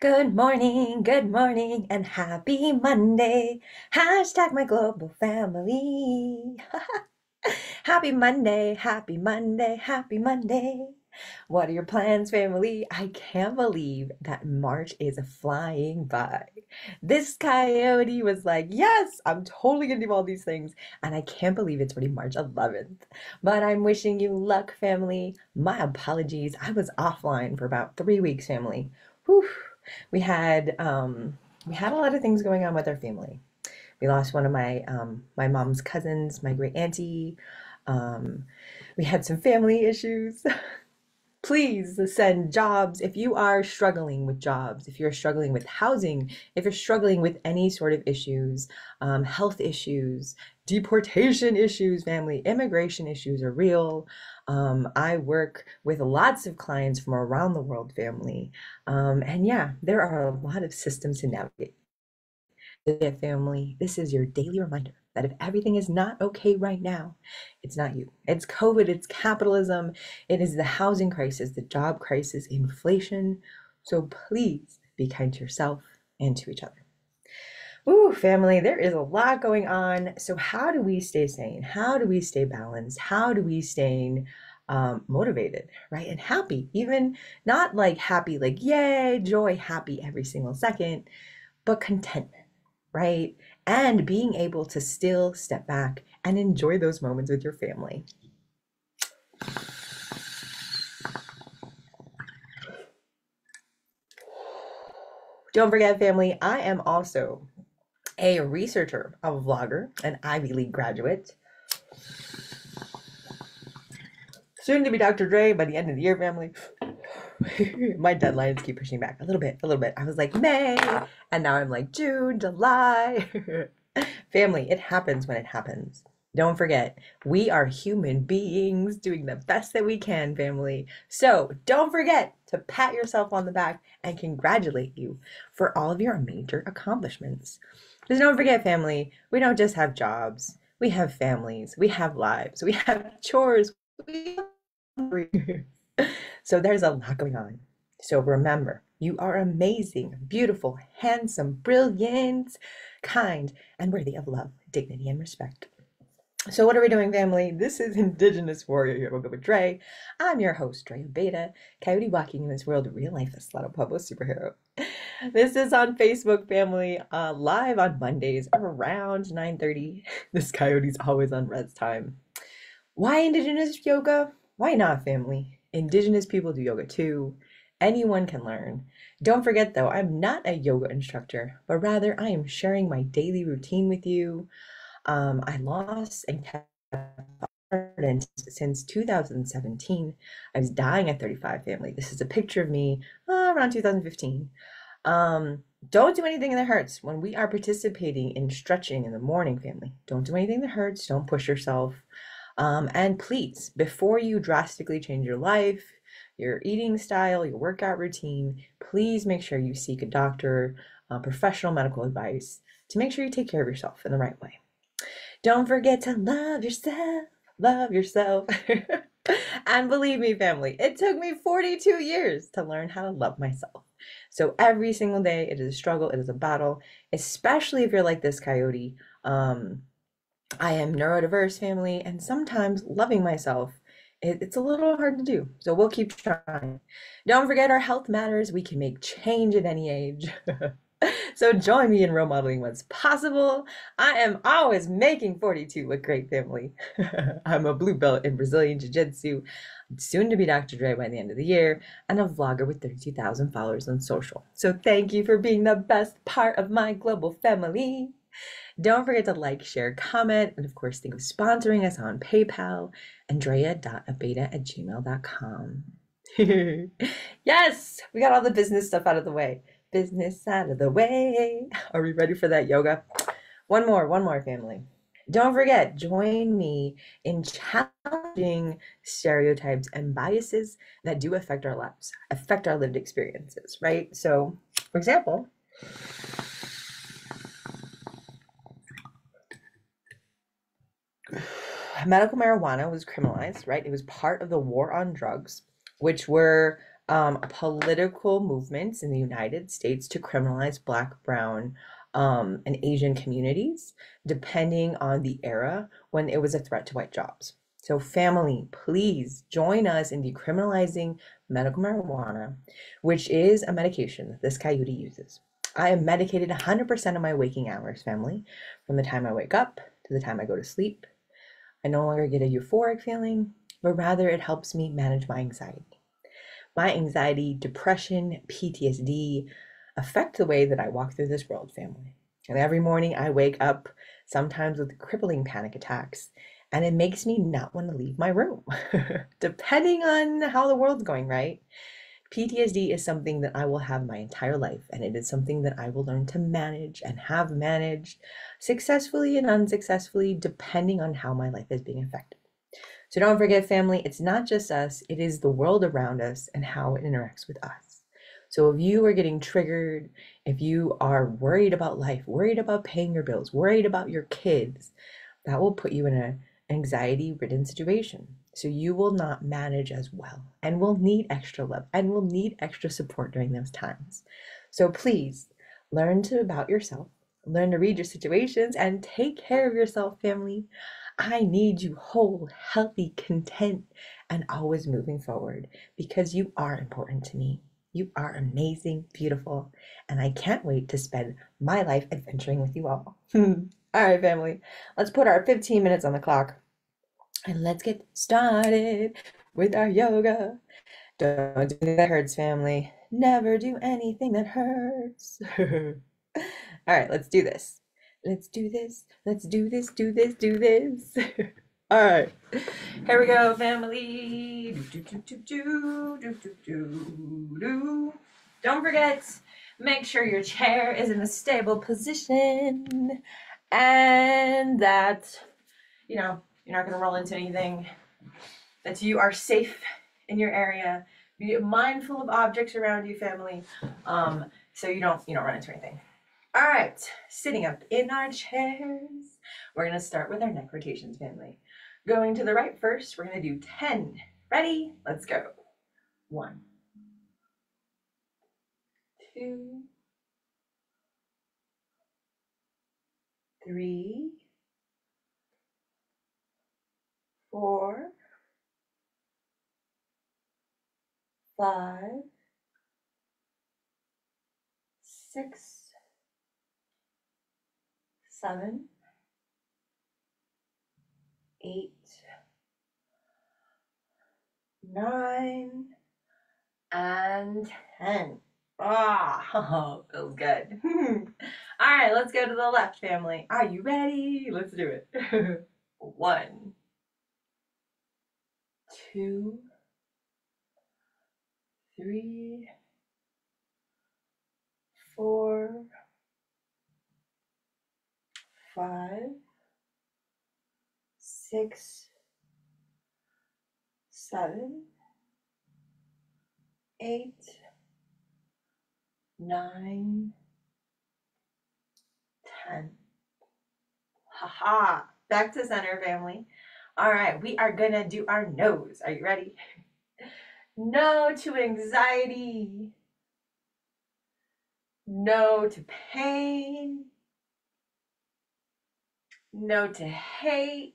Good morning, good morning, and happy Monday. Hashtag my global family. happy Monday, happy Monday, happy Monday. What are your plans, family? I can't believe that March is flying by. This coyote was like, Yes, I'm totally gonna do all these things. And I can't believe it's already March 11th. But I'm wishing you luck, family. My apologies. I was offline for about three weeks, family. Whew. We had um, we had a lot of things going on with our family. We lost one of my um, my mom's cousins, my great auntie. Um, we had some family issues. Please send jobs if you are struggling with jobs, if you're struggling with housing, if you're struggling with any sort of issues, um, health issues, deportation issues, family, immigration issues are real. Um, I work with lots of clients from around the world, family. Um, and yeah, there are a lot of systems to navigate. Family, this is your daily reminder that if everything is not okay right now, it's not you. It's COVID, it's capitalism, it is the housing crisis, the job crisis, inflation. So please be kind to yourself and to each other. Ooh, family, there is a lot going on. So, how do we stay sane? How do we stay balanced? How do we stay um, motivated, right? And happy, even not like happy, like yay, joy, happy every single second, but contentment, right? And being able to still step back and enjoy those moments with your family. Don't forget, family, I am also a researcher, a vlogger, an Ivy League graduate. Soon to be Dr. Dre by the end of the year, family. My deadlines keep pushing back a little bit, a little bit. I was like May, and now I'm like June, July. family, it happens when it happens. Don't forget, we are human beings doing the best that we can, family. So don't forget to pat yourself on the back and congratulate you for all of your major accomplishments. Because don't forget, family, we don't just have jobs. We have families. We have lives. We have chores. We have... so there's a lot going on. So remember, you are amazing, beautiful, handsome, brilliant, kind, and worthy of love, dignity, and respect. So what are we doing, family? This is Indigenous Warrior Yoga with Dre. I'm your host, Dre Abeita, coyote walking in this world, real life Isleta Pueblo superhero. This is on Facebook, family, uh, live on Mondays around 9.30. This coyote's always on Rez time. Why Indigenous yoga? Why not, family? Indigenous people do yoga too. Anyone can learn. Don't forget, though, I'm not a yoga instructor, but rather I am sharing my daily routine with you. Um, I lost and kept since 2017. I was dying at 35, family. This is a picture of me uh, around 2015. Um, don't do anything that hurts when we are participating in stretching in the morning, family. Don't do anything that hurts. Don't push yourself. Um, and please, before you drastically change your life, your eating style, your workout routine, please make sure you seek a doctor, uh, professional medical advice to make sure you take care of yourself in the right way. Don't forget to love yourself. Love yourself. and believe me, family, it took me 42 years to learn how to love myself. So every single day, it is a struggle, it is a battle, especially if you're like this coyote. Um, I am neurodiverse family, and sometimes loving myself, it, it's a little hard to do. So we'll keep trying. Don't forget, our health matters. We can make change at any age. so join me in role modeling what's possible. I am always making 42 with great family. I'm a blue belt in Brazilian Jiu Jitsu, soon to be Dr. Dre by the end of the year, and a vlogger with 32,000 followers on social. So thank you for being the best part of my global family. Don't forget to like, share, comment, and of course, think of sponsoring us on PayPal, andrea.abeita at gmail.com. yes, we got all the business stuff out of the way business out of the way. Are we ready for that yoga? One more, one more, family. Don't forget, join me in challenging stereotypes and biases that do affect our lives, affect our lived experiences, right? So, for example, medical marijuana was criminalized, right? It was part of the war on drugs, which were um, political movements in the United States to criminalize Black, Brown, um, and Asian communities, depending on the era when it was a threat to white jobs. So, family, please join us in decriminalizing medical marijuana, which is a medication that this coyote uses. I am medicated 100% of my waking hours, family, from the time I wake up to the time I go to sleep. I no longer get a euphoric feeling, but rather it helps me manage my anxiety. My anxiety, depression, PTSD affect the way that I walk through this world, family. And every morning I wake up, sometimes with crippling panic attacks, and it makes me not want to leave my room, depending on how the world's going, right? PTSD is something that I will have my entire life, and it is something that I will learn to manage and have managed successfully and unsuccessfully, depending on how my life is being affected. So don't forget, family, it's not just us, it is the world around us and how it interacts with us. So if you are getting triggered, if you are worried about life, worried about paying your bills, worried about your kids, that will put you in an anxiety ridden situation. So you will not manage as well and will need extra love and will need extra support during those times. So please learn to about yourself, learn to read your situations and take care of yourself, family. I need you whole, healthy, content, and always moving forward because you are important to me. You are amazing, beautiful, and I can't wait to spend my life adventuring with you all. All right, family, let's put our 15 minutes on the clock and let's get started with our yoga. Don't do that hurts, family. Never do anything that hurts. All right, let's do this. Let's do this. Let's do this, do this, do this. All right, here we go, family. Do, do, do, do, do, do, do, do. Don't forget, make sure your chair is in a stable position and that, you know, you're not going to roll into anything, that you are safe in your area. Be mindful of objects around you, family, um, so you don't, you don't run into anything. All right, sitting up in our chairs, we're going to start with our neck rotations, family. Going to the right first, we're going to do 10. Ready? Let's go. One, two, three, four, five, six, seven, eight, nine, and ten. Ah, feels good. All right, let's go to the left family. Are you ready? Let's do it. One, two, three, four, five, six, seven, eight, nine, ten. Haha. Back to center, family. All right, we are gonna do our nose. Are you ready? No to anxiety. No to pain. No to hate.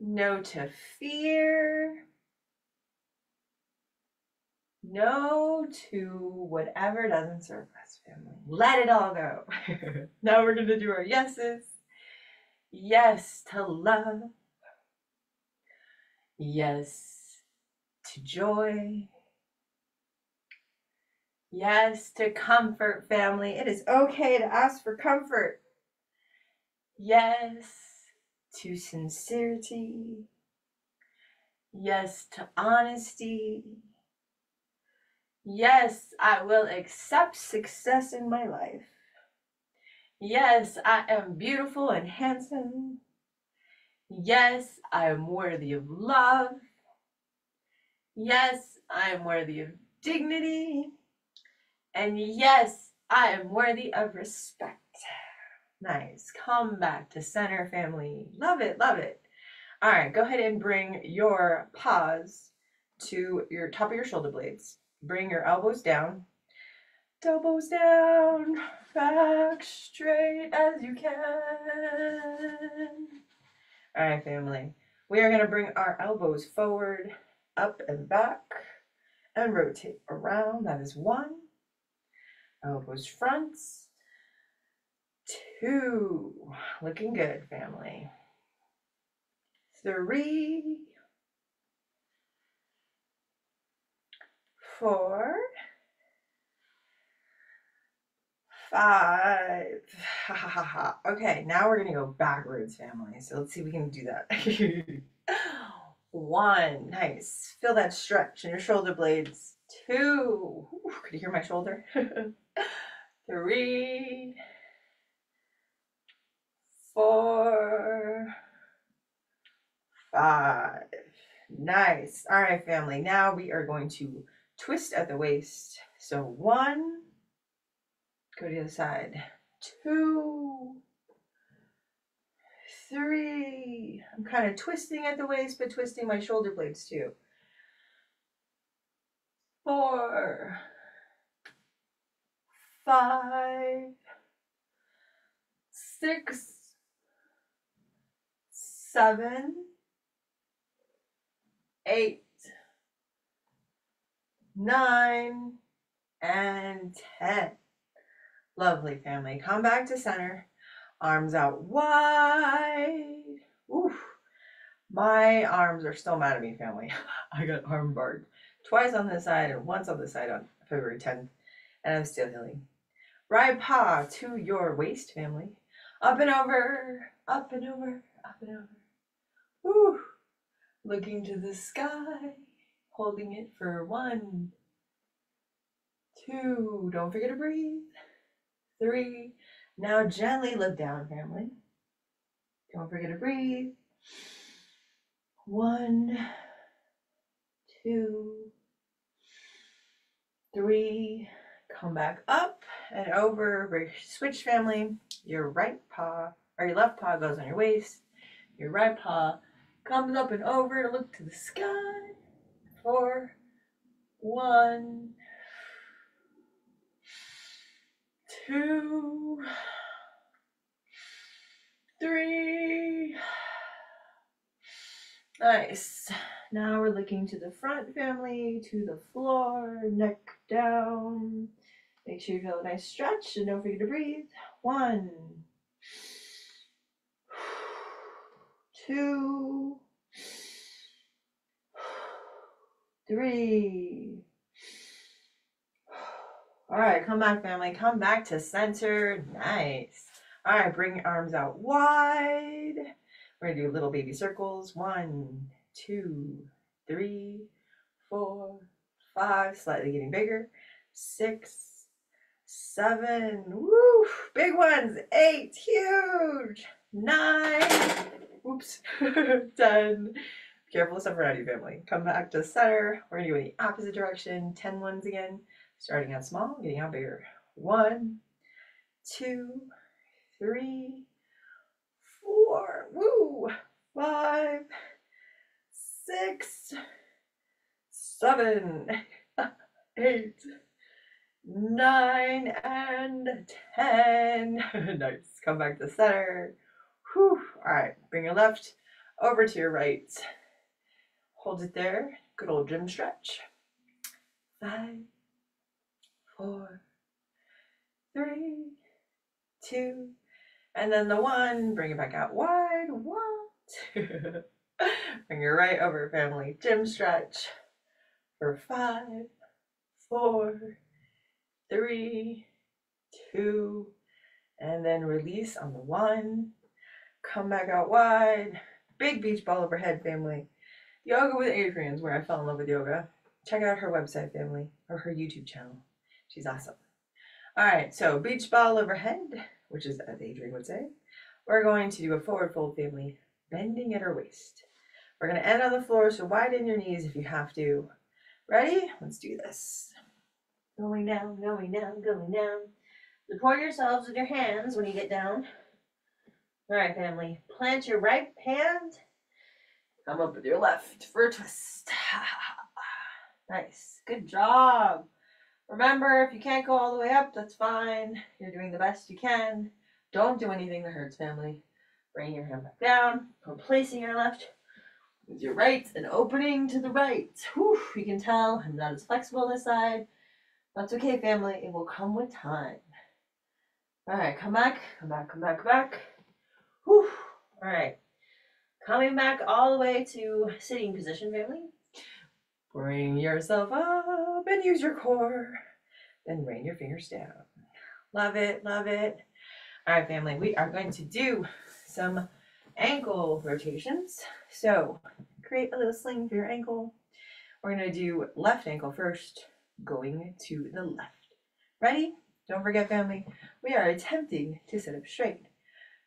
No to fear. No to whatever doesn't serve us, family. Let it all go. now we're going to do our yeses. Yes to love. Yes to joy. Yes to comfort, family. It is okay to ask for comfort. Yes to sincerity. Yes to honesty. Yes, I will accept success in my life. Yes, I am beautiful and handsome. Yes, I am worthy of love. Yes, I am worthy of dignity. And yes, I am worthy of respect. Nice. Come back to center, family. Love it, love it. All right, go ahead and bring your paws to your top of your shoulder blades. Bring your elbows down, elbows down, back straight as you can. All right, family. We are going to bring our elbows forward, up and back, and rotate around. That is one. Elbows front. Two. Looking good, family. Three. Four. Five. Okay, now we're gonna go backwards, family. So let's see if we can do that. One. Nice. Feel that stretch in your shoulder blades. Two. Ooh, could you hear my shoulder? Three, four, five. Nice. All right, family. Now we are going to twist at the waist. So one, go to the other side. Two, three. I'm kind of twisting at the waist, but twisting my shoulder blades too. Four, five, six, seven, eight, nine, and 10. Lovely family. Come back to center. Arms out wide. Oof. My arms are still mad at me, family. I got arm barred twice on this side and once on this side on February 10th, and I'm still healing. Right paw to your waist, family. Up and over, up and over, up and over. Woo. Looking to the sky, holding it for one, two, don't forget to breathe, three. Now gently look down, family. Don't forget to breathe. One, two, three. Come back up and over. Switch family. Your right paw or your left paw goes on your waist. Your right paw comes up and over. Look to the sky. Four, one, two, three. Nice. Now we're looking to the front family, to the floor, neck down. Make sure you feel a nice stretch and don't forget to breathe. One, two, three. All right, come back, family. Come back to center. Nice. All right, bring your arms out wide. We're gonna do little baby circles. One, two, three, four, five. Slightly getting bigger. Six, seven. Woo! Big ones. Eight. Huge. Nine. Oops. Ten. Careful of stuff around you, family. Come back to center. We're gonna go in the opposite direction. Ten ones again. Starting out small, getting out bigger. One, two, three, four, woo, five, six, seven, eight, nine, and ten. nice. Come back to center. Whew. All right, bring your left over to your right. Hold it there. Good old gym stretch. Five, four, three, two, and then the one, bring it back out wide, one, two. bring your right over, family. Gym stretch for five, four, three, two, and then release on the one. Come back out wide. Big beach ball overhead, family. Yoga with Adrienne's where I fell in love with yoga. Check out her website, family, or her YouTube channel. She's awesome. All right, so beach ball overhead, which is as Adrienne would say. We're going to do a forward fold family, bending at our waist. We're going to end on the floor, so widen your knees if you have to. Ready? Let's do this. Going down, going down, going down. Support yourselves with your hands when you get down. All right, family. Plant your right hand. Come up with your left for a twist. Nice. Good job. Remember, if you can't go all the way up, that's fine. You're doing the best you can. Don't do anything that hurts, family. Bring your hand back down, replacing your left with your right and opening to the right. Whew, you can tell I'm not as flexible this side. That's okay, family. It will come with time. All right, come back, come back, come back, come back. Whew. All right. Coming back all the way to sitting position, family. Bring yourself up and use your core. Then rain your fingers down. Love it, love it. All right, family, we are going to do some ankle rotations. So create a little sling for your ankle. We're going to do left ankle first, going to the left. Ready? Don't forget, family, we are attempting to sit up straight.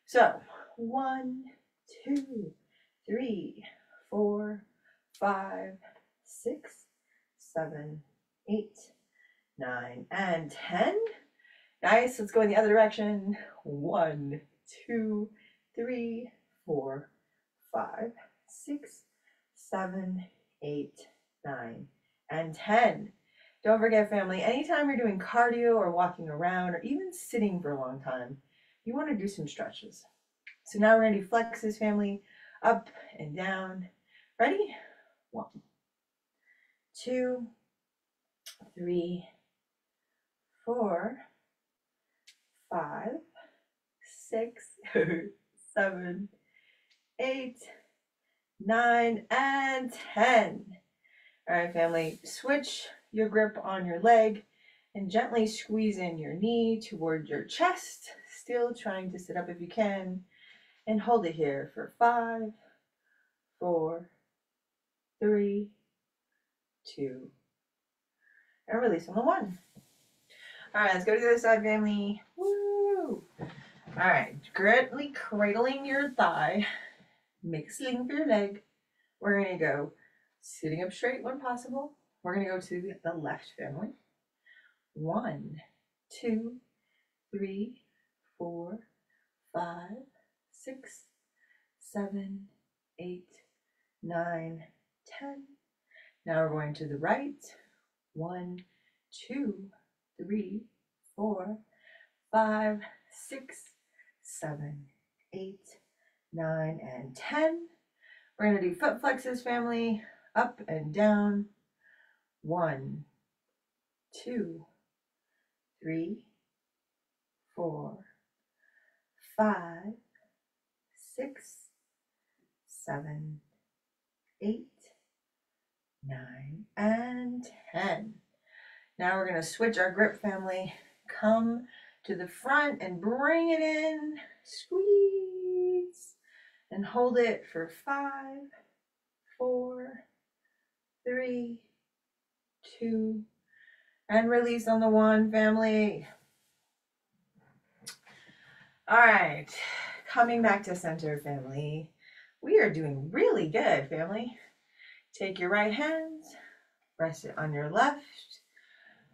So one, two, three, four, five, six, seven, eight, nine, and ten. Nice. Let's go in the other direction. One, two, three, four, five, six, seven, eight, nine, and ten. Don't forget, family, anytime you're doing cardio or walking around or even sitting for a long time, you want to do some stretches. So now we're going to do flexes, family, up and down. Ready? One, two, three, four, five, six, seven, eight, nine, and ten. All right, family, switch your grip on your leg and gently squeeze in your knee toward your chest, still trying to sit up if you can, and hold it here for five, four, three, two, and release on the one. All right, let's go to the other side, family. Woo! All right, gently cradling your thigh. Make a sling for your leg. We're gonna go sitting up straight when possible. We're gonna go to the left family. One, two, three, four, five, six, seven, eight, nine, ten. Now we're going to the right. One, two, three, four, five, six, seven, eight, nine, and ten. We're going to do foot flexes, family, up and down. One, two, three, four, five, six, seven, eight, nine, and ten. Now we're going to switch our grip family. Come to the front and bring it in. Squeeze. And hold it for five, four, three, two, and release on the one family. All right, coming back to center family. We are doing really good family. Take your right hand, rest it on your left.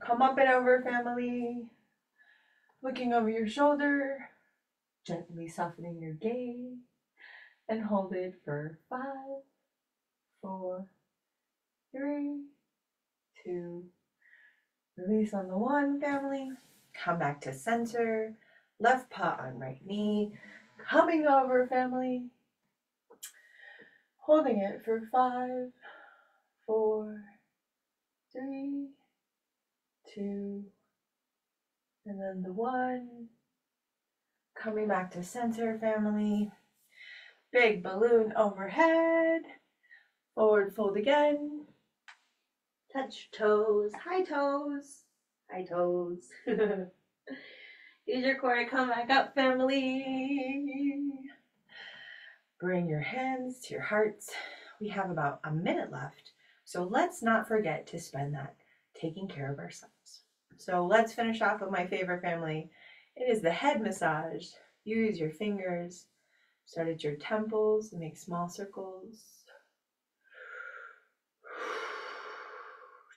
Come up and over family. Looking over your shoulder, gently softening your gaze. And hold it for five, four, three, two, release on the one family, come back to center, left paw on right knee, coming over family, holding it for five, four, three, two, and then the one, coming back to center family, big balloon overhead, forward fold again, touch toes, high toes, high toes. Use your core to come back up, family. Bring your hands to your hearts. We have about a minute left, so let's not forget to spend that taking care of ourselves. So let's finish off with my favorite family. It is the head massage. Use your fingers, start at your temples, and make small circles.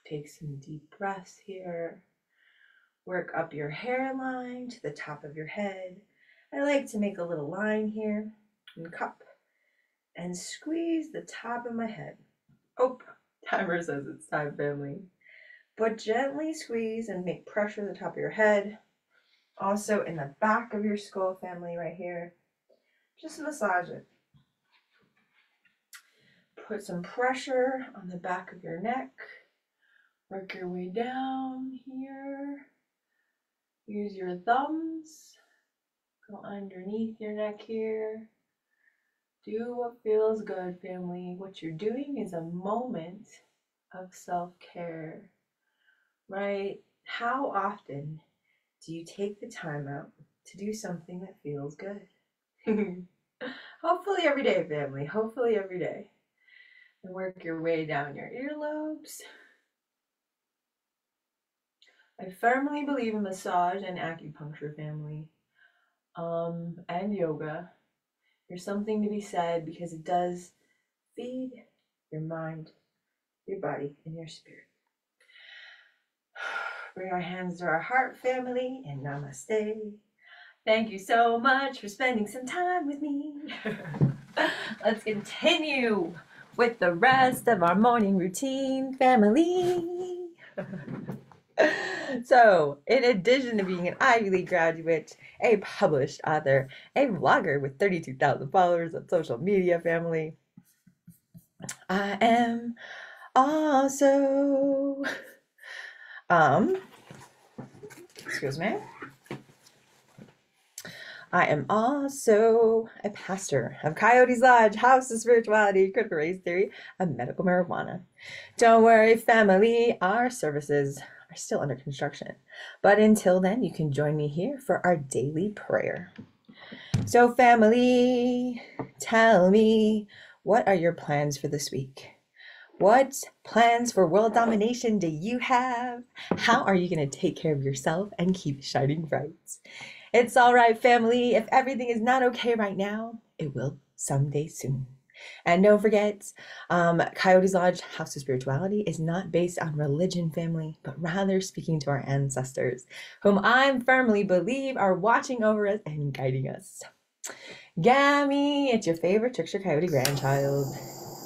Take some deep breaths here. Work up your hairline to the top of your head. I like to make a little line here and cup and squeeze the top of my head. Up Timer says it's time, family. But gently squeeze and make pressure the top of your head. Also in the back of your skull, family, right here. Just massage it. Put some pressure on the back of your neck. Work your way down here. Use your thumbs. Go underneath your neck here. Do what feels good, family. What you're doing is a moment of self care, right? How often do you take the time out to do something that feels good? Hopefully, every day, family. Hopefully, every day. And work your way down your earlobes. I firmly believe in massage and acupuncture, family, um, and yoga there's something to be said because it does feed your mind, your body, and your spirit. Bring our hands to our heart, family, and namaste. Thank you so much for spending some time with me. Let's continue with the rest of our morning routine, family. so, in addition to being an Ivy League graduate, a published author, a vlogger with 32,000 followers on social media family, I am also, um, excuse me. I am also a pastor of Coyotes Lodge, House of Spirituality, Critical Race Theory, and Medical Marijuana. Don't worry, family, our services are still under construction. But until then, you can join me here for our daily prayer. So, family, tell me, what are your plans for this week? What plans for world domination do you have? How are you going to take care of yourself and keep shining bright? It's all right, family. If everything is not okay right now, it will someday soon. And don't forget, um, Coyotes Lodge House of Spirituality is not based on religion, family, but rather speaking to our ancestors, whom I firmly believe are watching over us and guiding us. Gammy, it's your favorite Trickster Coyote grandchild.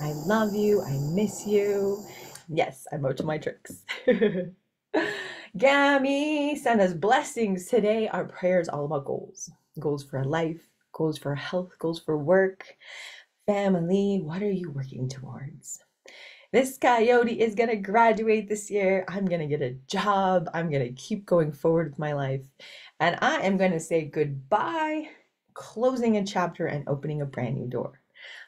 I love you. I miss you. Yes, I'm out to my tricks. Gammy, send us blessings today. Our prayers all about goals goals for life, goals for health, goals for work, Family, what are you working towards? This coyote is going to graduate this year. I'm going to get a job. I'm going to keep going forward with my life. And I am going to say goodbye, closing a chapter and opening a brand new door.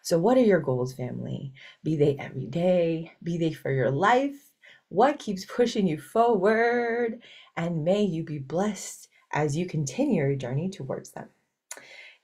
So, what are your goals, family? Be they every day, be they for your life? What keeps pushing you forward? And may you be blessed as you continue your journey towards them.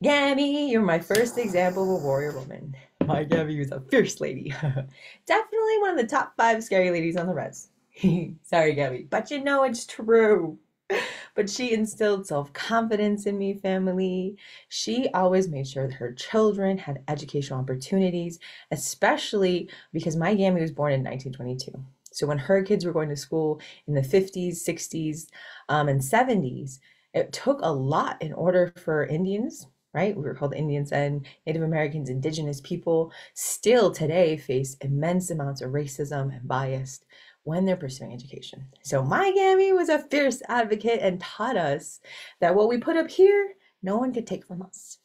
Gammy, you're my first example of a warrior woman. My Gammy was a fierce lady. Definitely one of the top five scary ladies on the res. Sorry, Gammy, but you know it's true. But she instilled self confidence in me, family. She always made sure that her children had educational opportunities, especially because my Gammy was born in 1922. So when her kids were going to school in the 50s, 60s, um, and 70s, it took a lot in order for Indians right? We were called Indians and Native Americans, indigenous people, still today face immense amounts of racism and bias when they're pursuing education. So my Gammy was a fierce advocate and taught us that what we put up here, no one could take from us.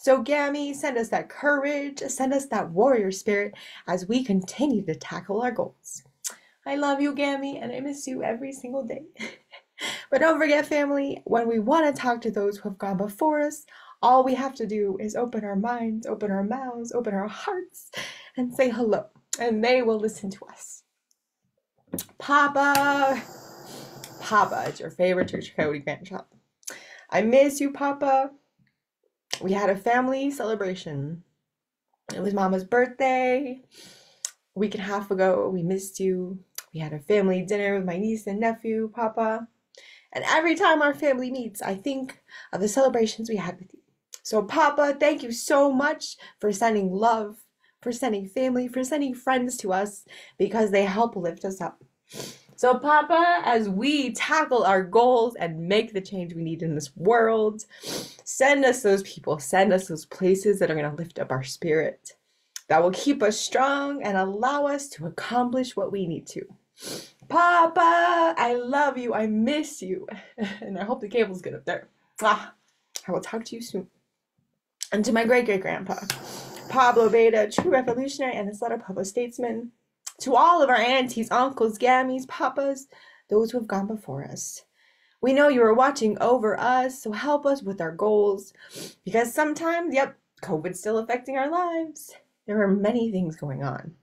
So Gammy, send us that courage, send us that warrior spirit as we continue to tackle our goals. I love you, Gammy, and I miss you every single day. but don't forget, family, when we want to talk to those who have gone before us, all we have to do is open our minds, open our mouths, open our hearts, and say hello, and they will listen to us. Papa, Papa, it's your favorite Church Coyote grandchild. I miss you, Papa. We had a family celebration. It was Mama's birthday. A week and a half ago, we missed you. We had a family dinner with my niece and nephew, Papa. And every time our family meets, I think of the celebrations we had with you. So, Papa, thank you so much for sending love, for sending family, for sending friends to us because they help lift us up. So, Papa, as we tackle our goals and make the change we need in this world, send us those people, send us those places that are going to lift up our spirit. that will keep us strong and allow us to accomplish what we need to. Papa, I love you. I miss you. and I hope the cables good up there. Ah, I will talk to you soon. And to my great great grandpa, Pablo Abeita, true revolutionary and Isleta Pueblo statesman. To all of our aunties, uncles, gammies, papas, those who have gone before us. We know you are watching over us, so help us with our goals. Because sometimes, yep, COVID's still affecting our lives. There are many things going on.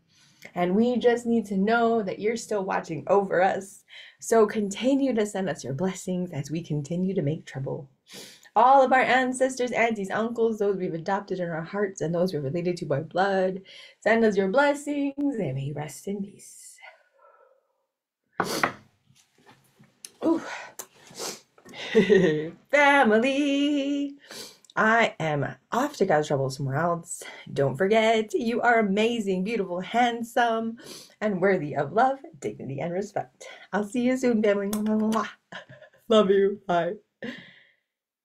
And we just need to know that you're still watching over us. So continue to send us your blessings as we continue to make trouble. All of our ancestors, aunties, uncles, those we've adopted in our hearts, and those we're related to by blood, send us your blessings and may rest in peace. Ooh. Family. I am off to God's trouble somewhere else. Don't forget, you are amazing, beautiful, handsome, and worthy of love, dignity, and respect. I'll see you soon, family. Love you. Bye.